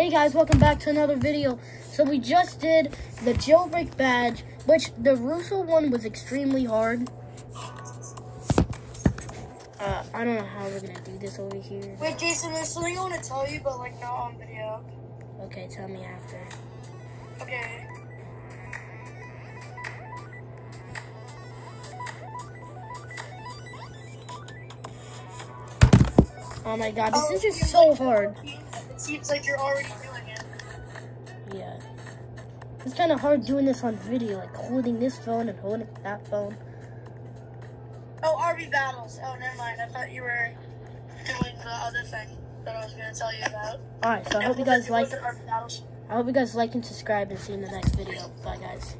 Hey guys, welcome back to another video. So we just did the jailbreak badge, which the Russo one was extremely hard. Uh, I don't know how we're gonna do this over here. Wait, Jason, there's something I want to tell you, but like not on video. Okay, tell me after. Okay. Oh my god, this Oh, is just so hard. It seems like you're already doing it. Yeah. It's kind of hard doing this on video, like holding this phone and holding that phone. Oh, RB battles. Oh, never mind. I thought you were doing the other thing that I was going to tell you about. Alright, so I hope you guys like. I hope you guys like and subscribe and see you in the next video. Bye guys.